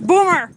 Boomer!